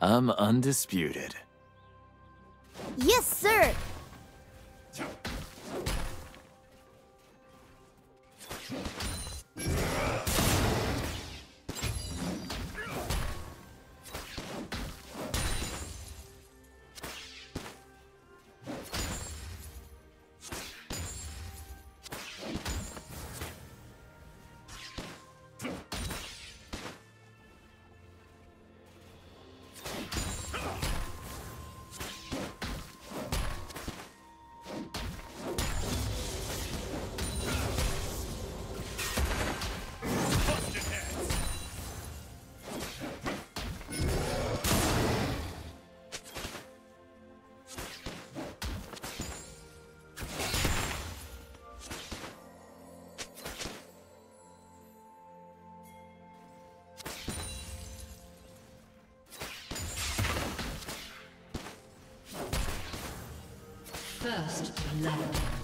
I'm undisputed. Yes, sir! First blood.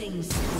Killing spree.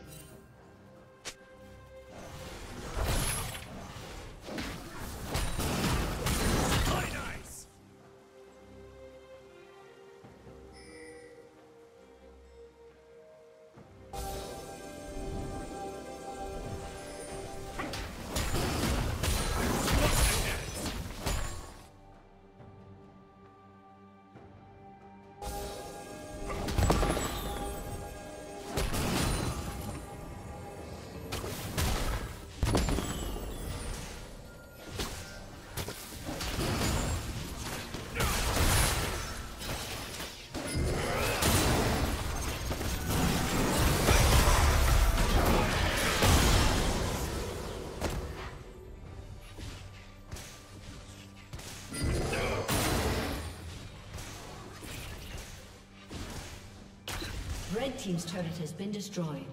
Red Team's turret has been destroyed.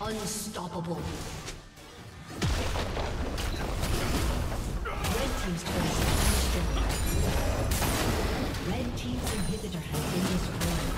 Unstoppable. Red Team's turret has been destroyed. Red Team's inhibitor has been destroyed.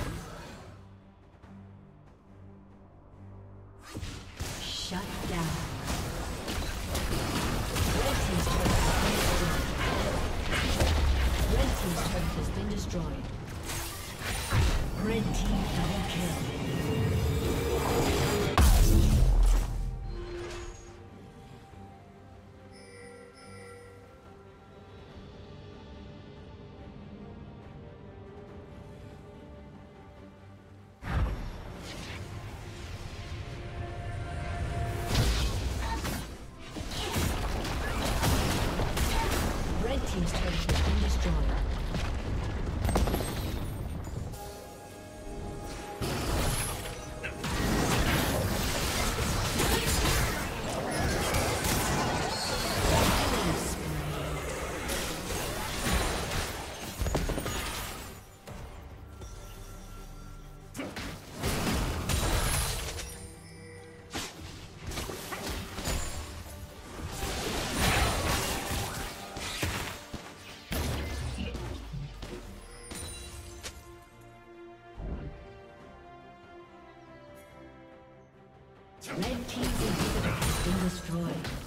Red Team's inhibitor has destroyed.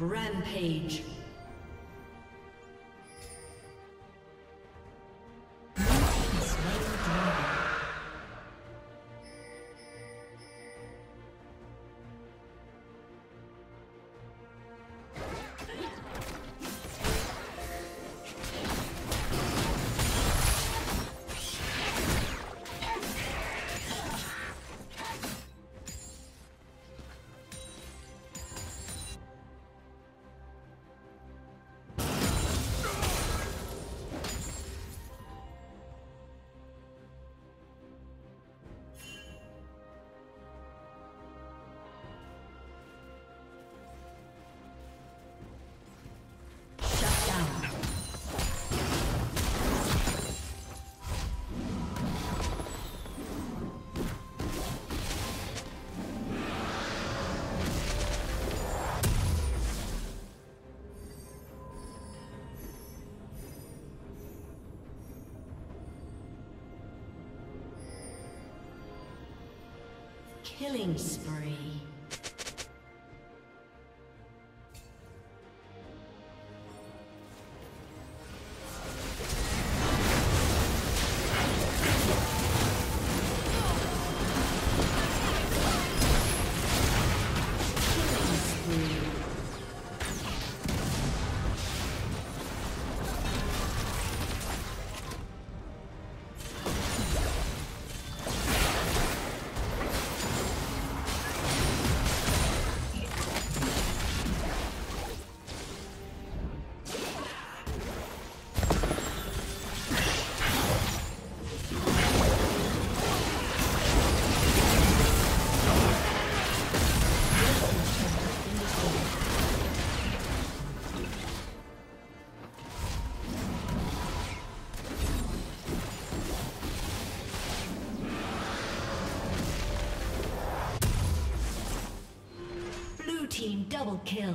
Rampage. Killing spree. Double kill.